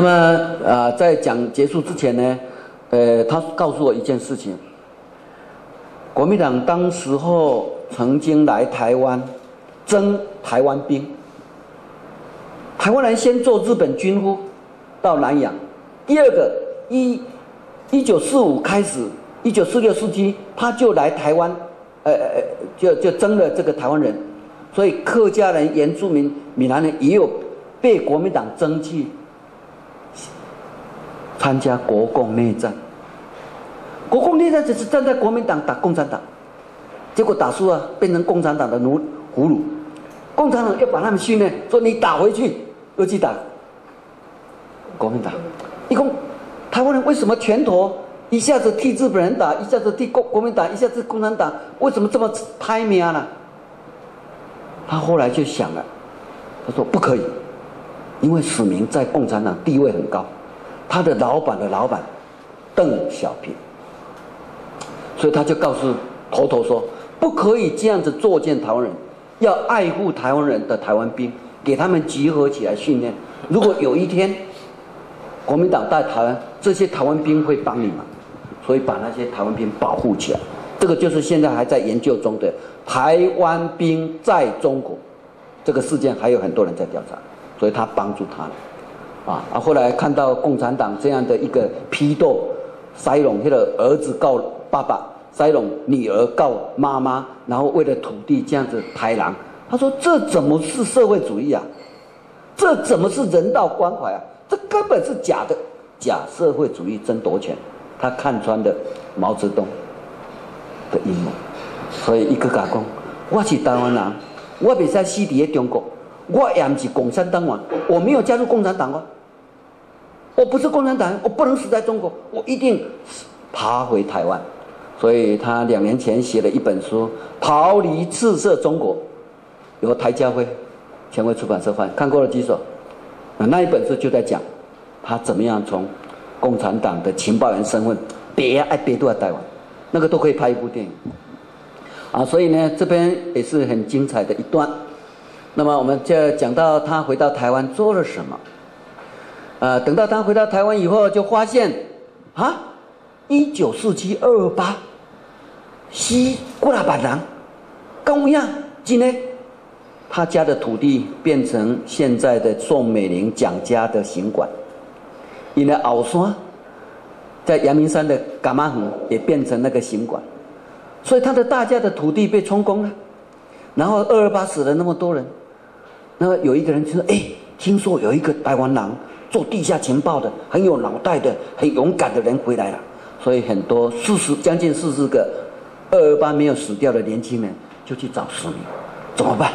那么啊，在讲结束之前呢，呃，他告诉我一件事情：国民党当时候曾经来台湾征台湾兵，台湾人先做日本军夫到南洋，第二个一一九四五开始，一九四六四七他就来台湾，呃呃，就就征了这个台湾人，所以客家人、原住民、闽南人也有被国民党征去。参加国共内战，国共内战只是站在国民党打共产党，结果打输了，变成共产党的奴俘虏。共产党要把他们训练，说你打回去，又去打国民党。一共台湾人为什么拳头一下子替日本人打，一下子替国国民党，一下子共产党，为什么这么拍命呢？他后来就想了，他说不可以，因为史明在共产党地位很高。他的老板的老板邓小平，所以他就告诉头头说：“不可以这样子作践台湾人，要爱护台湾人的台湾兵，给他们集合起来训练。如果有一天国民党在台湾，这些台湾兵会帮你们，所以把那些台湾兵保护起来。这个就是现在还在研究中的台湾兵在中国这个事件，还有很多人在调查，所以他帮助他了。”啊啊！后来看到共产党这样的一个批斗，塞隆他的儿子告爸爸，塞隆女儿告妈妈，然后为了土地这样子抬狼，他说这怎么是社会主义啊？这怎么是人道关怀啊？这根本是假的，假社会主义争夺权。他看穿的毛泽东的阴谋，所以一个打工，我是台湾人，我比在死在中国，我也不是共产党员，我没有加入共产党哦。我不是共产党，我不能死在中国，我一定爬回台湾。所以他两年前写了一本书《逃离赤色中国》，由台教会前卫出版社翻，看过了几首。那一本书就在讲他怎么样从共产党的情报员身份，别爱别都在台湾，那个都可以拍一部电影。啊，所以呢，这边也是很精彩的一段。那么我们就讲到他回到台湾做了什么。呃，等到他回到台湾以后，就发现，啊，一九四七二二八，西过来板人，跟我一样，今天他家的土地变成现在的宋美龄蒋家的行馆，因为鳌山在阳明山的伽马湖也变成那个行馆，所以他的大家的土地被充公了，然后二二八死了那么多人，那么有一个人就说：“哎，听说有一个台湾人。”做地下情报的很有脑袋的很勇敢的人回来了，所以很多四十将近四十个二二八没有死掉的年轻人就去找史明，怎么办？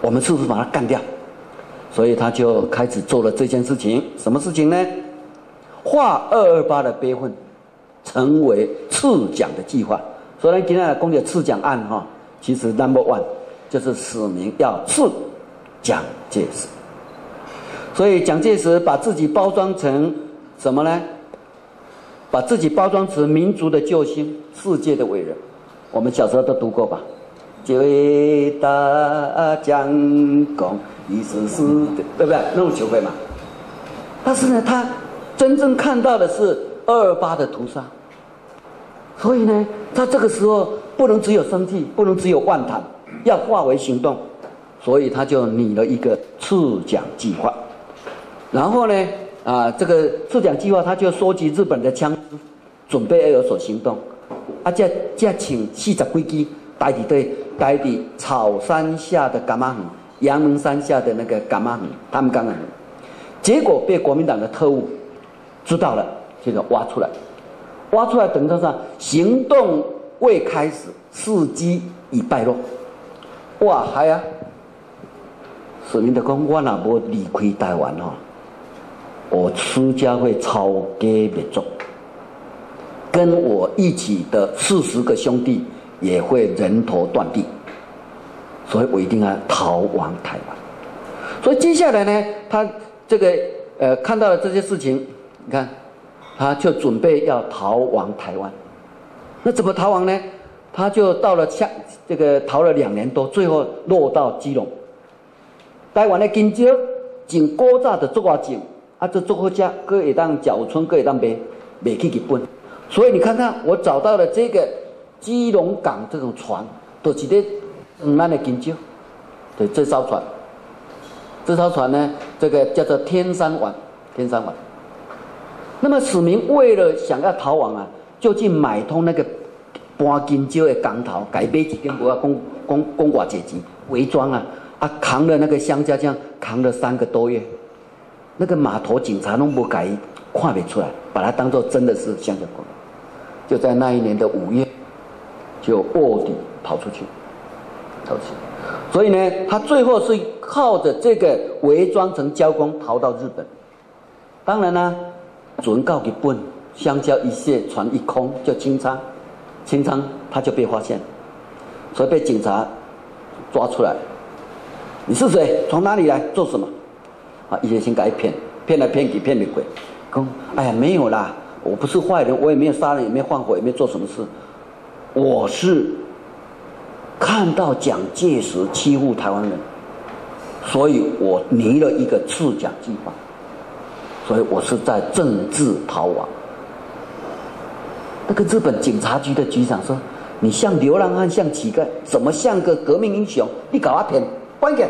我们是不是把他干掉？所以他就开始做了这件事情。什么事情呢？化二二八的悲愤成为刺奖的计划。所以今天的公的赐奖案哈，其实 number one 就是史明要刺蒋介石。所以蒋介石把自己包装成什么呢？把自己包装成民族的救星、世界的伟人。我们小时候都读过吧？伟大蒋公，意思是，对不对？那种球会嘛。但是呢，他真正看到的是二二八的屠杀。所以呢，他这个时候不能只有生气，不能只有妄谈，要化为行动。所以他就拟了一个刺蒋计划。然后呢，啊，这个出奖计划，他就收集日本的枪支，准备要有所行动，啊，再再请四十几机代替对代替草山下的伽马河，阳明山下的那个伽马河，他们刚刚，结果被国民党的特务知道了，这个挖出来，挖出来等到上行动未开始，伺机已败落，哇，还啊，史明德讲，我若无离开台湾哦。我出家会抄给灭族，跟我一起的四十个兄弟也会人头断地，所以我一定要逃亡台湾。所以接下来呢，他这个呃看到了这些事情，你看，他就准备要逃亡台湾。那怎么逃亡呢？他就到了下这个逃了两年多，最后落到基隆。台湾的金州，经古早的作画景。啊，这做好家各会当缴村，各会当卖卖去日本。所以你看看，我找到了这个基隆港这种船，都是在嗯那的研究。对，这艘船，这艘船呢，这个叫做天山丸，天山丸。那么史明为了想要逃亡啊，就去买通那个搬金蕉的港头，改买一根木啊，供供供寡姐钱伪装啊，啊扛了那个香蕉，这样扛了三个多月，那个码头警察弄不改，看不出来，把它当做真的是香蕉工。就在那一年的五月，就卧底跑出去，逃去。所以呢，他最后是靠着这个伪装成交工逃到日本。当然呢，准告给本，香蕉一卸，船一空，就清仓，清仓他就被发现，所以被警察抓出来。你是谁？从哪里来？做什么？啊，一些先改骗，骗来骗去，骗的鬼。公，哎呀，没有啦。我不是坏人，我也没有杀人，也没有放火，也没有做什么事。我是看到蒋介石欺负台湾人，所以我拟了一个刺蒋计划。所以我是在政治逃亡。那个日本警察局的局长说：“你像流浪汉，像乞丐，怎么像个革命英雄？你搞阿骗，关给。”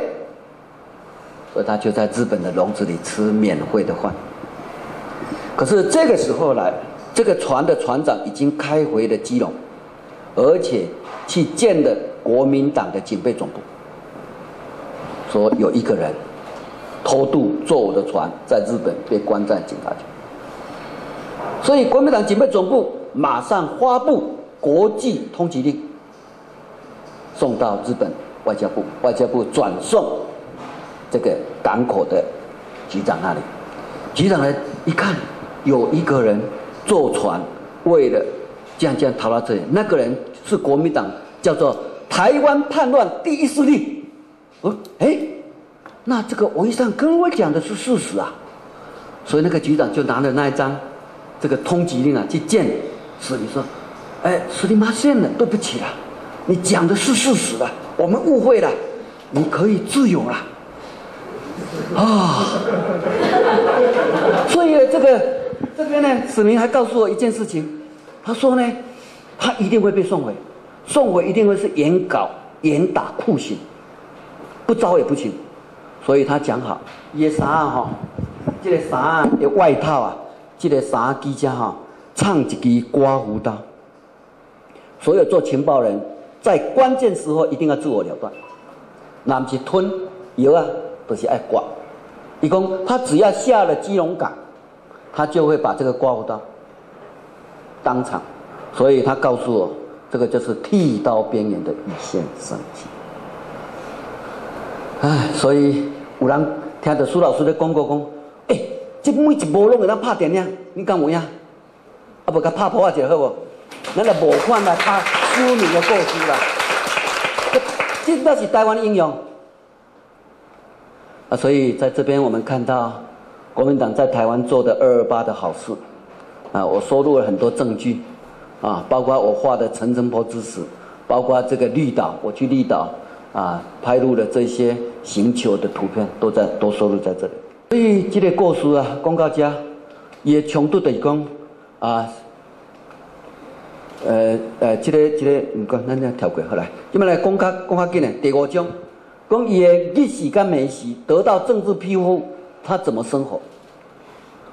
所以他就在日本的笼子里吃免费的饭。可是这个时候呢，这个船的船长已经开回了基隆，而且去见了国民党的警备总部，说有一个人偷渡坐我的船，在日本被关在警察局。所以国民党警备总部马上发布国际通缉令，送到日本外交部，外交部转送这个港口的局长那里。局长呢一看。有一个人坐船，为了这样这样逃到这里。那个人是国民党，叫做台湾叛乱第一司令。哦，哎，那这个文上跟我讲的是事实啊。所以那个局长就拿着那一张这个通缉令啊，去见史密说：“哎，史密马线了，对不起了，你讲的是事实的，我们误会了，你可以自由了。”啊，所以这个。这边呢，史明还告诉我一件事情，他说呢，他一定会被送回，送回一定会是严搞、严打、酷刑，不招也不行。所以他讲好，也啥哈，这个啥的外套啊，这个啥机家哈，唱一支刮胡刀。所有做情报人在关键时候一定要自我了断，那不是吞油啊，都是爱刮。一共他只要下了基隆港。他就会把这个刮胡刀当场，所以他告诉我，这个就是剃刀边缘的一线生机。唉，所以有人听着苏老师的讲过讲，哎，这每一部拢会当拍电影，你敢有影？啊，不，甲拍破啊就好不？咱来模款来拍书名的故事啦。这那是台湾的英雄啊，所以在这边我们看到。国民党在台湾做的二二八的好事，啊，我收录了很多证据，啊，包括我画的陈澄波之死，包括这个绿岛，我去绿岛，啊，拍录了这些行球的图片，都在都收录在这里。所以这个故事啊，公告家也穷度的讲，啊，呃呃，这个这个唔管，咱再跳过好来，今麦来讲较讲较紧的第五种，讲伊的日时跟美时得到政治庇护。他怎么生活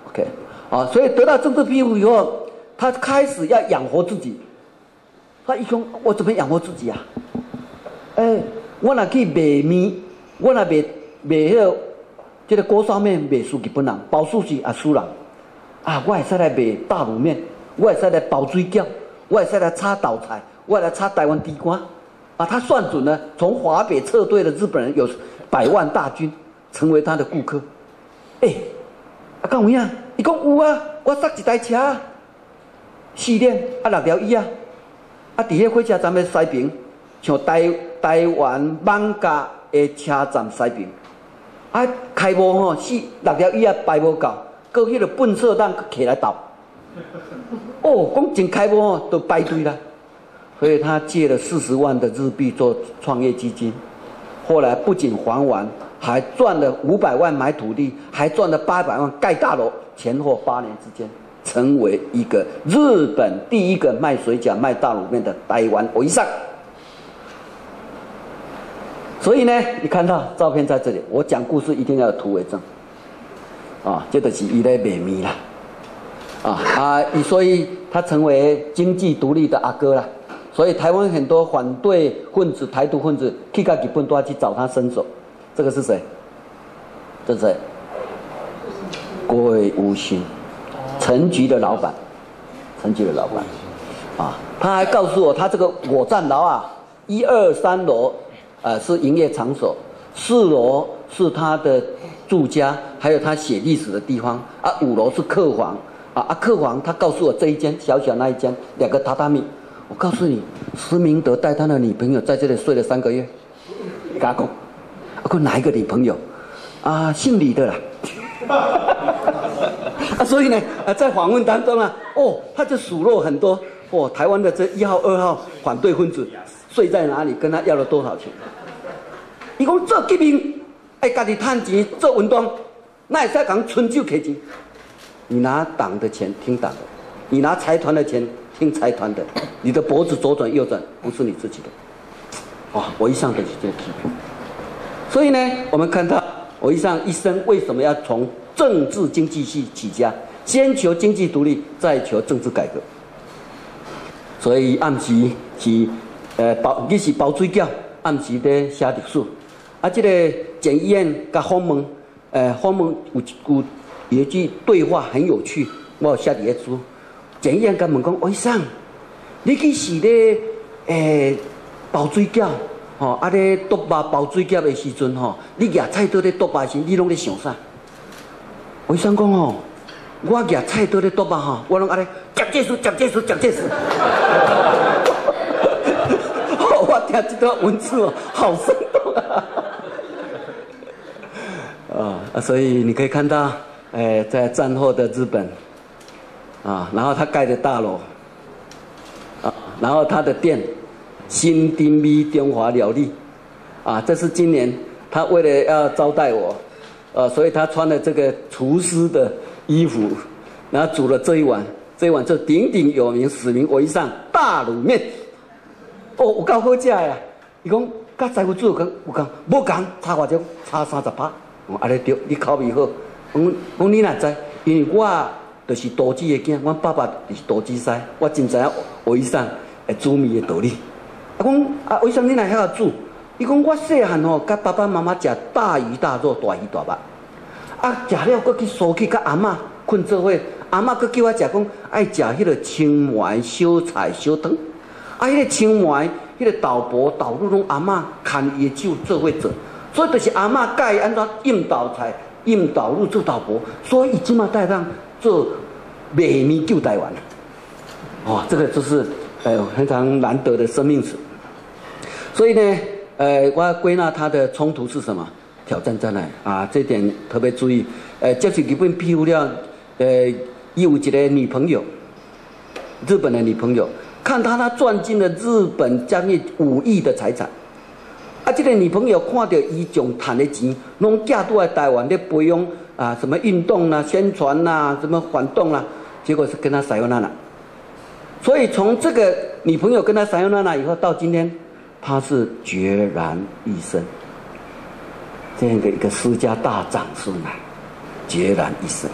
？OK，啊，所以得到政治庇护以后，他开始要养活自己。他一讲，我怎么养活自己啊？哎，我那去卖面，我那卖卖迄个这个锅烧面卖输给本人，包书记也输人。啊，我会使来卖大卤面，我会使来包水饺，我还使来炒豆菜，我来炒台湾地瓜。啊，他算准了，从华北撤退的日本人有百万大军，成为他的顾客。哎，啊，讲有影？伊讲有啊，我塞一台车，四辆啊，六条椅啊，啊，伫迄火车站的西边，像台台湾万家的车站西边，啊，开无吼，四六条椅啊排无够，搁迄个粪扫当起来倒。哦，讲真开播，都排队啦。所以他借了四十万的日币做创业基金，后来不仅还完。还赚了五百万买土地，还赚了八百万盖大楼，前后八年之间，成为一个日本第一个卖水饺、卖大卤面的台湾为上。所以呢，你看到照片在这里，我讲故事一定要有图为证，啊，这就是一类美米了，啊啊，所以他成为经济独立的阿哥了。所以台湾很多反对分子、台独分子去到日本都要去找他伸手。这个是谁？这是谁？郭无心，陈局的老板，陈局的老板，啊，他还告诉我，他这个我站楼啊，一二三楼，呃，是营业场所，四楼是他的住家，还有他写历史的地方，啊，五楼是客房，啊啊，客房他告诉我这一间小小那一间两个榻榻米，我告诉你，施明德带他的女朋友在这里睡了三个月，嘎工。我哪一个女朋友？啊，姓李的啦。啊，所以呢，在访问当中啊，哦，他就数落很多，哦，台湾的这一号、二号反对分子睡在哪里，跟他要了多少钱？伊讲做革命，爱，家己赚钱做运动，那也在讲春秋客钱。你拿党的钱听党的，你拿财团的钱听财团的，你的脖子左转右转不是你自己的。哇，我一向都是这个批评。所以呢，我们看到我一上一生为什么要从政治经济系起家，先求经济独立，再求政治改革。所以暗时是呃包，你是包水饺，暗时在写历史。啊，这个检医院甲访问，呃，访问有有有一句对话很有趣，我写伫个书。检医院甲问讲，医生，你去是咧诶包水饺？吼，啊咧剁肉包水饺的时阵吼，你夹菜刀咧剁肉时，你拢咧想啥？我想讲吼，我夹菜刀咧剁肉吼，我拢安尼，夹这事，夹这事，夹这事。我听这段文字哦，好生动啊！啊，所以你可以看到，哎，在战后的日本，啊，然后他盖的大楼，啊，然后他的店。新丁米中华料理，啊，这是今年他为了要招待我，呃，所以他穿了这个厨师的衣服，然后煮了这一碗，这一碗就鼎鼎有名、使名为上大卤面。哦，有够好食呀！伊讲，甲师傅煮讲有讲，无讲差偌少，差三十八。哦，安尼对，你口味好。讲讲你哪知？因为我就是多子的囝，我爸爸就是多子婿，我真知影为上诶煮面的道理。啊，讲啊，为什么你来遐煮？伊讲我细汉吼，甲爸爸妈妈食大鱼大肉、大鱼大肉。啊，食了搁去梳起，甲阿嬷困做伙。阿嬷搁叫我食，讲爱食迄个青梅小菜小汤。啊，迄个青梅，迄个豆粕、豆乳拢阿嬷牵伊的手做伙做。所以就是阿嬷教伊安怎用豆菜、用导入做导播。所以伊即马带上做卖面救台湾。哦，这个就是。呃，非常难得的生命史。所以呢，呃，我要归纳他的冲突是什么？挑战在哪啊？这点特别注意。呃，就是日本庇护了，呃，有一个女朋友，日本的女朋友，看他他赚进了日本将近五亿的财产。啊，这个女朋友看到伊种赚的钱，拢嫁到来台湾咧培养啊，什么运动啦、宣传啦、什么反动啦，结果是跟他撒由那啦。所以从这个女朋友跟他撒由那拉以后，到今天，他是孑然一身，这样的一个私家大长孙啊，孑然一身。